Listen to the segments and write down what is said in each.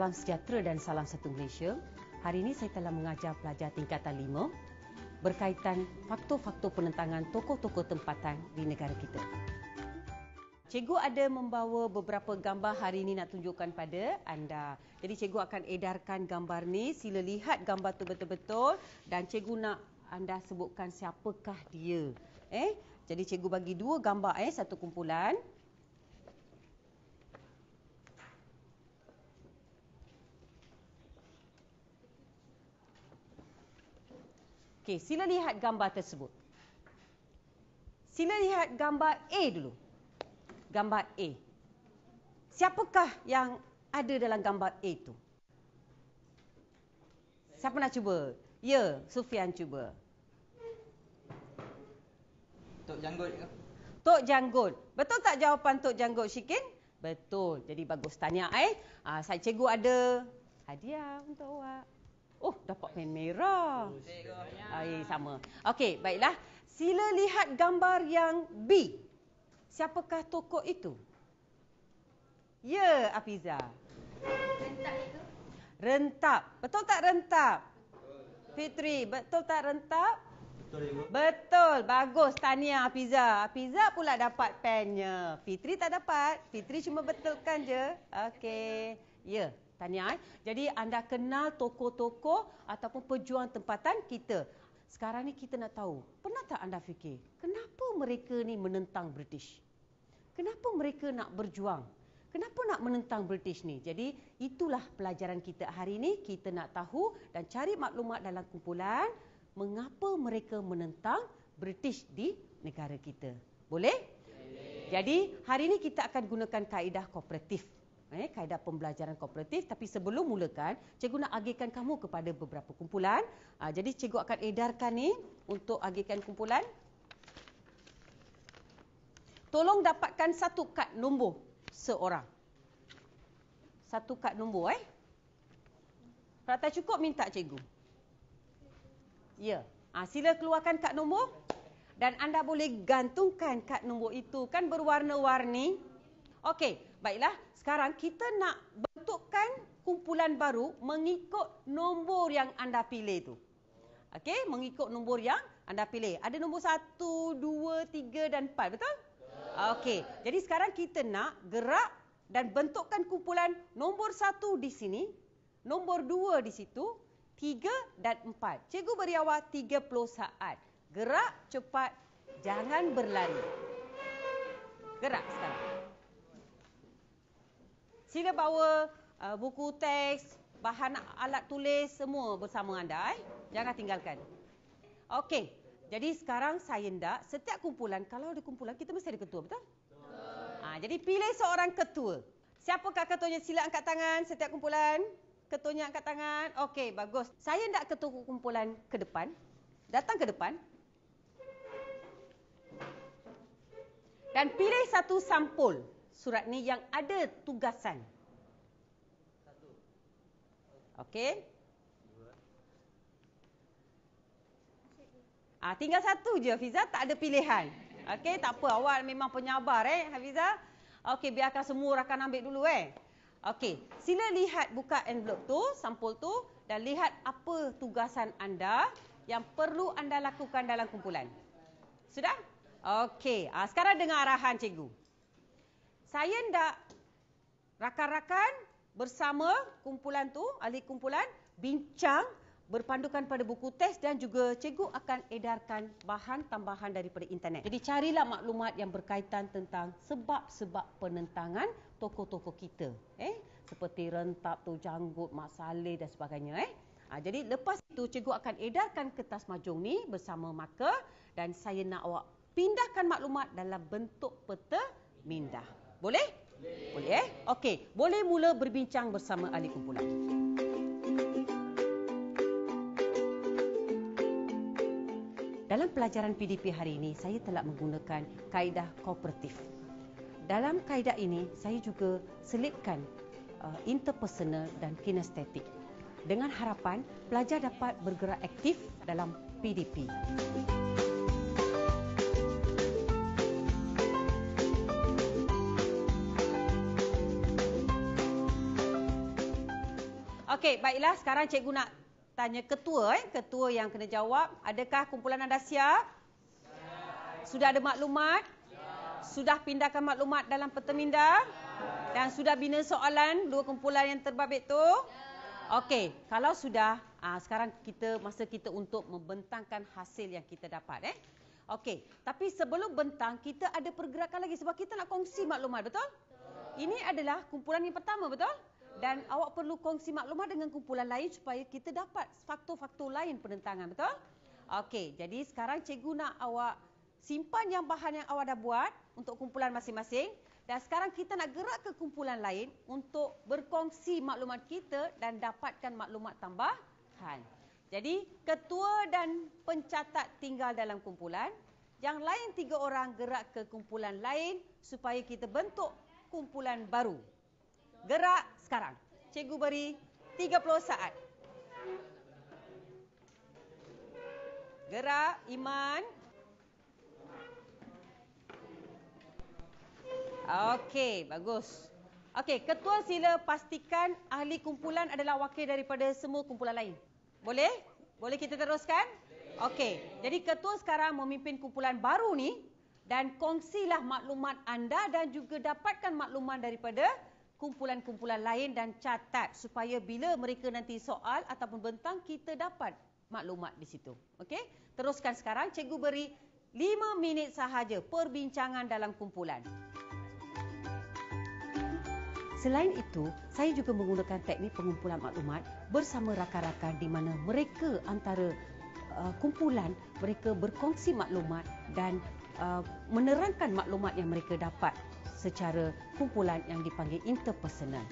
Salam sejahtera dan salam satu Malaysia. Hari ini saya telah mengajar pelajar tingkatan lima berkaitan faktor-faktor penentangan tokoh-tokoh tempatan di negara kita. Cikgu ada membawa beberapa gambar hari ini nak tunjukkan pada anda. Jadi cikgu akan edarkan gambar ni. Sila lihat gambar tu betul-betul dan cikgu nak anda sebutkan siapakah dia. Eh, jadi cikgu bagi dua gambar eh satu kumpulan. Okey, sila lihat gambar tersebut. Sila lihat gambar A dulu. Gambar A. Siapakah yang ada dalam gambar A itu? Siapa nak cuba? Ya, Sufian cuba. Tok Janggut ke? Tok Janggut. Betul tak jawapan Tok Janggut Syikin? Betul. Jadi bagus tanya eh. Ah, saya cikgu ada hadiah untuk awak. Oh, dapat pen merah. Ah, eh, sama. Okey, baiklah. Sila lihat gambar yang B. Siapakah tokoh itu? Ya, Afiza. Rentap itu. Rentap. Betul tak rentap? Fitri, betul tak rentap? Betul ibu. Betul. Bagus. Tahniah Afiza. Afiza pula dapat pennya. Fitri tak dapat. Fitri cuma betulkan je. Okey. Ya. Tahniah. Eh. Jadi anda kenal tokoh-tokoh ataupun pejuang tempatan kita. Sekarang ni kita nak tahu. Pernah tak anda fikir? Kenapa mereka ni menentang British? Kenapa mereka nak berjuang? Kenapa nak menentang British ni? Jadi itulah pelajaran kita hari ini. Kita nak tahu dan cari maklumat dalam kumpulan mengapa mereka menentang British di negara kita. Boleh. Jadi hari ini kita akan gunakan kaedah kooperatif. Eh, kaedah pembelajaran kooperatif tapi sebelum mulakan cikgu nak agihkan kamu kepada beberapa kumpulan. Ha, jadi cikgu akan edarkan ni untuk agihkan kumpulan. Tolong dapatkan satu kad nombor seorang. Satu kad nombor eh. Tak cukup minta cikgu. Ya. Ha, sila keluarkan kad nombor dan anda boleh gantungkan kad nombor itu kan berwarna-warni. Okey, baiklah. Sekarang kita nak bentukkan kumpulan baru mengikut nombor yang anda pilih tu. Okey, mengikut nombor yang anda pilih. Ada nombor 1, 2, 3 dan 4, betul? Okey, jadi sekarang kita nak gerak dan bentukkan kumpulan nombor 1 di sini, nombor 2 di situ, 3 dan 4. Cikgu beri awak 30 saat. Gerak cepat, jangan berlari. Gerak sekarang. Sila bawa uh, buku teks, bahan alat tulis semua bersama anda. Eh? Jangan tinggalkan. Okey, jadi sekarang saya nak setiap kumpulan, kalau ada kumpulan, kita mesti ada ketua, betul? Betul. Ha, jadi pilih seorang ketua. Siapakah ketuanya? Sila angkat tangan setiap kumpulan. Ketuanya angkat tangan. Okey, bagus. Saya nak ketua kumpulan ke depan. Datang ke depan. Dan pilih satu sampul surat ni yang ada tugasan. Okey. Ah, tinggal satu je Hafiza, tak ada pilihan. Okey, tak apa. Awak memang penyabar eh Hafiza. Okey, biarkan semua rakan ambil dulu eh. Okey, sila lihat buka envelope tu, sampul tu dan lihat apa tugasan anda yang perlu anda lakukan dalam kumpulan. Sudah? Okey, ah, sekarang dengar arahan cikgu. Saya nak rakan-rakan bersama kumpulan tu, ahli kumpulan, bincang berpandukan pada buku teks dan juga cikgu akan edarkan bahan tambahan daripada internet. Jadi carilah maklumat yang berkaitan tentang sebab-sebab penentangan tokoh-tokoh kita. Eh? Seperti rentap tu, janggut, mak saleh dan sebagainya. Eh? Ha, jadi lepas itu cikgu akan edarkan kertas majung ni bersama marker dan saya nak awak pindahkan maklumat dalam bentuk peta mindah. Boleh? Boleh. Eh? Okey, boleh mula berbincang bersama ahli kumpulan. Dalam pelajaran PDP hari ini, saya telah menggunakan kaedah kooperatif. Dalam kaedah ini, saya juga selipkan uh, interpersonal dan kinestetik dengan harapan pelajar dapat bergerak aktif dalam PDP. Okey, baiklah. Sekarang cikgu nak tanya ketua eh, ketua yang kena jawab. Adakah kumpulan anda siap? Sudah ada maklumat? Sudah pindahkan maklumat dalam peta minda? Dan sudah bina soalan dua kumpulan yang terbabit tu? Okey, kalau sudah, aa, sekarang kita masa kita untuk membentangkan hasil yang kita dapat eh. Okey, tapi sebelum bentang kita ada pergerakan lagi sebab kita nak kongsi maklumat, betul? Ini adalah kumpulan yang pertama, betul? Dan awak perlu kongsi maklumat dengan kumpulan lain supaya kita dapat faktor-faktor lain penentangan, betul? Okey, jadi sekarang cikgu nak awak simpan yang bahan yang awak dah buat untuk kumpulan masing-masing dan sekarang kita nak gerak ke kumpulan lain untuk berkongsi maklumat kita dan dapatkan maklumat tambahan. Jadi, ketua dan pencatat tinggal dalam kumpulan. Yang lain tiga orang gerak ke kumpulan lain supaya kita bentuk kumpulan baru. Gerak sekarang. Cikgu beri 30 saat. Gerak, Iman. Okey, bagus. Okey, ketua sila pastikan ahli kumpulan adalah wakil daripada semua kumpulan lain. Boleh? Boleh kita teruskan? Okey, jadi ketua sekarang memimpin kumpulan baru ni dan kongsilah maklumat anda dan juga dapatkan maklumat daripada kumpulan-kumpulan lain dan catat supaya bila mereka nanti soal ataupun bentang kita dapat maklumat di situ. Okey? Teruskan sekarang cikgu beri 5 minit sahaja perbincangan dalam kumpulan. Selain itu, saya juga menggunakan teknik pengumpulan maklumat bersama rakan-rakan di mana mereka antara uh, kumpulan mereka berkongsi maklumat dan uh, menerangkan maklumat yang mereka dapat secara kumpulan yang dipanggil interpersonal.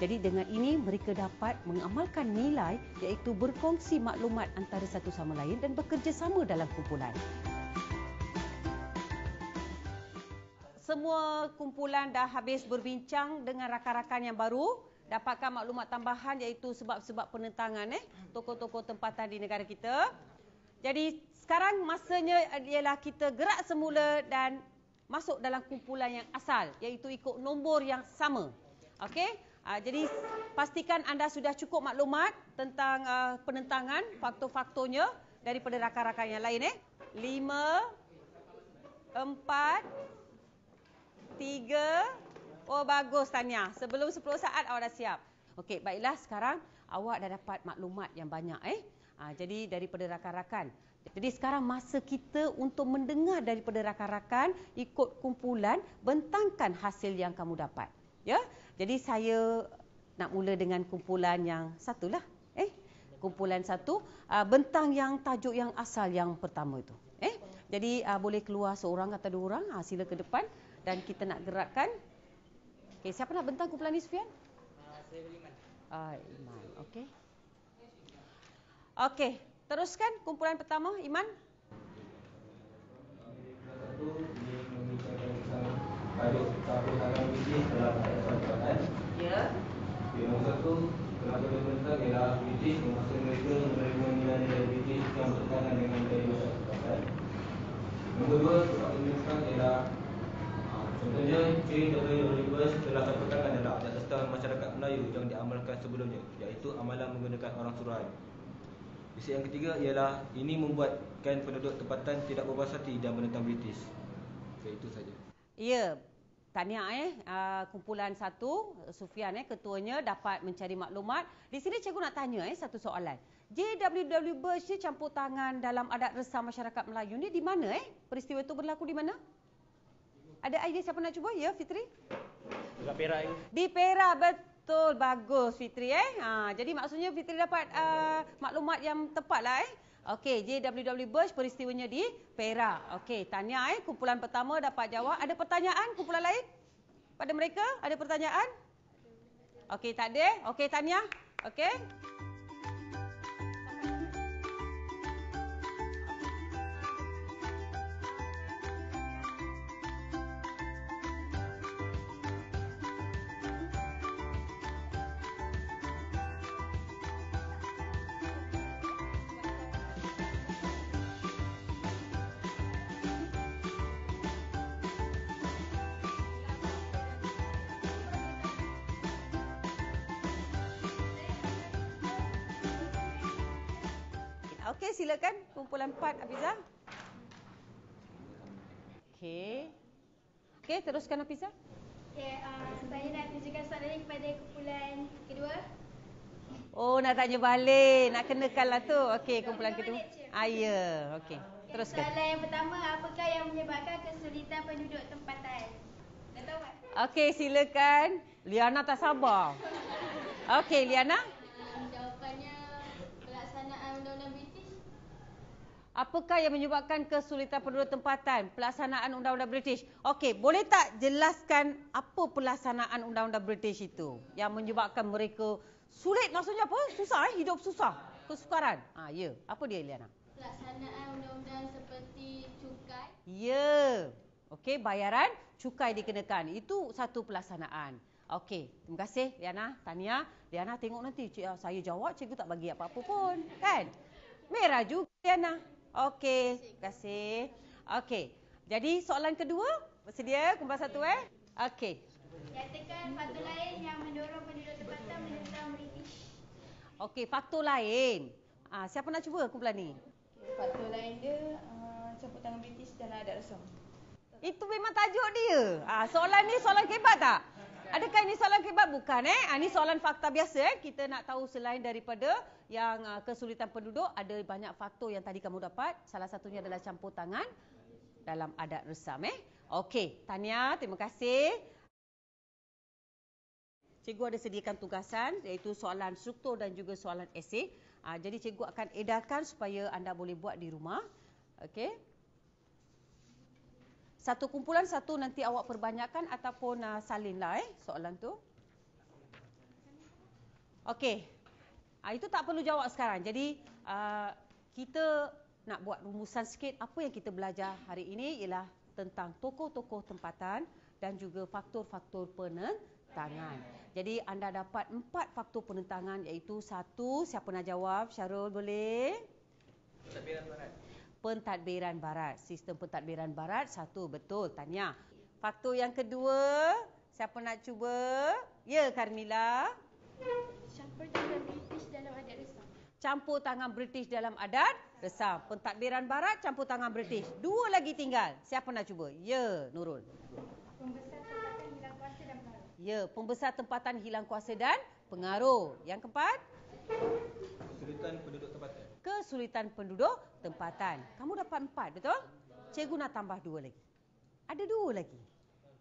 Jadi dengan ini mereka dapat mengamalkan nilai iaitu berkongsi maklumat antara satu sama lain dan bekerjasama dalam kumpulan. semua kumpulan dah habis berbincang dengan rakan-rakan yang baru dapatkan maklumat tambahan iaitu sebab-sebab penentangan eh tokoh-tokoh tempatan di negara kita. Jadi sekarang masanya ialah kita gerak semula dan masuk dalam kumpulan yang asal iaitu ikut nombor yang sama. Okey? Uh, jadi pastikan anda sudah cukup maklumat tentang uh, penentangan, faktor-faktornya daripada rakan-rakan yang lain eh. 5 4 tiga. Oh bagus Tanya. Sebelum 10 saat awak dah siap. Okey, baiklah sekarang awak dah dapat maklumat yang banyak eh. Ha, jadi daripada rakan-rakan. Jadi sekarang masa kita untuk mendengar daripada rakan-rakan ikut kumpulan bentangkan hasil yang kamu dapat. Ya. Jadi saya nak mula dengan kumpulan yang satulah. Eh, kumpulan satu uh, bentang yang tajuk yang asal yang pertama itu. Eh, jadi uh, boleh keluar seorang atau dua orang. Ha, sila ke depan dan kita nak gerakkan. Okey, siapa nak bentang kumpulan ni Sufian? Uh, saya Iman. Ah, Iman. Okey. Okey, teruskan kumpulan pertama Iman. Ya. Yang satu, kenapa dia bentang ialah British masa mereka menerima nilai-nilai British yang berkaitan dengan dari masyarakat. Nombor dua, sebab ini ialah Contohnya, ciri dari reverse telah terpekankan dalam adat setahun masyarakat Melayu yang diamalkan sebelumnya iaitu amalan menggunakan orang surai. Isi yang ketiga ialah ini membuatkan penduduk tempatan tidak berbahasa hati dan menentang British. Okay, itu saja. Ya, Tahniah eh uh, kumpulan satu Sufian eh ketuanya dapat mencari maklumat. Di sini cikgu nak tanya eh satu soalan. JWW Bush campur tangan dalam adat resah masyarakat Melayu ni di mana eh? Peristiwa itu berlaku di mana? Ada idea siapa nak cuba? Ya, Fitri? Di Perak. Di Perak, betul. Bagus, Fitri. Eh? Ha, jadi maksudnya Fitri dapat uh, maklumat yang tepat lah. Eh? Okey, JWW Bush peristiwanya di Perak. Okey, tanya eh. Kumpulan pertama dapat jawab. Ada pertanyaan kumpulan lain? Pada mereka, ada pertanyaan? Okey, tak ada. Okey, tanya. Okey. Okey, silakan kumpulan 4 Hafiza. Okey. Okey, teruskan Hafiza. Okay, uh, saya nak tunjukkan soalan ini kepada kumpulan kedua. Oh, nak tanya balik. Nak kenakanlah tu. Okey, kumpulan kedua. Ah, ya. Okey. Teruskan. soalan yang pertama, apakah yang menyebabkan kesulitan penduduk tempatan? Dah tahu tak? Okey, silakan. Liana tak sabar. Okey, Liana. Apakah yang menyebabkan kesulitan penduduk tempatan pelaksanaan undang-undang British? Okey, boleh tak jelaskan apa pelaksanaan undang-undang British itu yang menyebabkan mereka sulit maksudnya apa? Susah eh? Hidup susah. Kesukaran. Ah, ya. Apa dia Liana? Pelaksanaan undang-undang seperti cukai. Ya. Okey, bayaran cukai dikenakan. Itu satu pelaksanaan. Okey, terima kasih Liana, Tania. Liana tengok nanti cik, ah, saya jawab, cikgu tak bagi apa-apa pun. Kan? Merah juga Liana. Okey, terima kasih. Okey, jadi soalan kedua. Bersedia kumpulan satu eh? Okey. Nyatakan faktor lain yang mendorong penduduk tempatan menentang British. Okey, faktor lain. Ah, siapa nak cuba kumpulan ni? Faktor lain dia uh, campur tangan British dalam adat resam. Itu memang tajuk dia. Ah, soalan ni soalan kebat tak? Adakah ini soalan kebat? Bukan eh. Ah, ini soalan fakta biasa eh. Kita nak tahu selain daripada yang uh, kesulitan penduduk, ada banyak faktor yang tadi kamu dapat. Salah satunya adalah campur tangan dalam adat resam eh. Okey, Tania, terima kasih. Cikgu ada sediakan tugasan iaitu soalan struktur dan juga soalan esei. Ah, jadi cikgu akan edarkan supaya anda boleh buat di rumah. Okey. Satu kumpulan satu nanti awak perbanyakkan ataupun uh, salinlah eh soalan tu. Okey. Uh, itu tak perlu jawab sekarang. Jadi uh, kita nak buat rumusan sikit apa yang kita belajar hari ini ialah tentang tokoh-tokoh tempatan dan juga faktor-faktor penentangan. Jadi anda dapat empat faktor penentangan iaitu satu, siapa nak jawab? Syarul boleh? Pentadbiran barat. Pentadbiran barat. Sistem pentadbiran barat satu betul tanya. Faktor yang kedua, siapa nak cuba? Ya Carmila. Campur tangan British dalam adat resam. Campur tangan British dalam adat resam. Pentadbiran barat campur tangan British. Dua lagi tinggal. Siapa nak cuba? Ya Nurul. Pembesar tempatan hilang kuasa dan pengaruh. Ya, pembesar tempatan hilang kuasa dan pengaruh. Yang keempat. Kesulitan penduduk tempatan. Kamu dapat empat, betul? Cikgu nak tambah dua lagi. Ada dua lagi.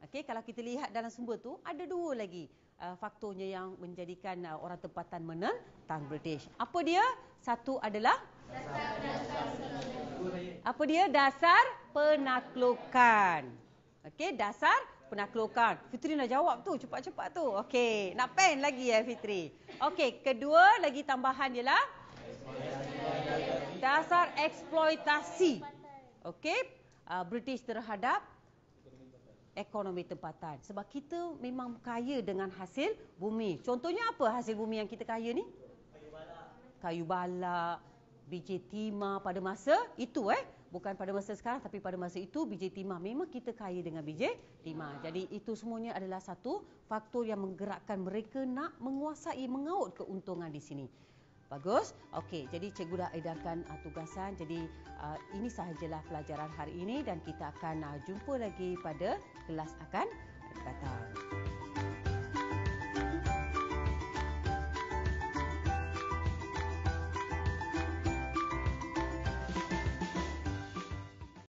Okey, kalau kita lihat dalam sumber tu, ada dua lagi uh, faktornya yang menjadikan uh, orang tempatan menentang British. Apa dia? Satu adalah apa dia? Dasar penaklukan. Okey, dasar penaklukan. Fitri nak jawab tu, cepat-cepat tu. Okey, nak pen lagi ya Fitri. Okey, kedua lagi tambahan ialah dasar eksploitasi. Okey, uh, British terhadap ekonomi tempatan. Sebab kita memang kaya dengan hasil bumi. Contohnya apa hasil bumi yang kita kaya ni? Kayu balak, biji timah pada masa itu eh. Bukan pada masa sekarang tapi pada masa itu biji timah. Memang kita kaya dengan biji timah. Jadi itu semuanya adalah satu faktor yang menggerakkan mereka nak menguasai, mengaut keuntungan di sini. Bagus. Okey, jadi cikgu dah edarkan uh, tugasan. Jadi uh, ini sahajalah pelajaran hari ini dan kita akan uh, jumpa lagi pada kelas akan datang.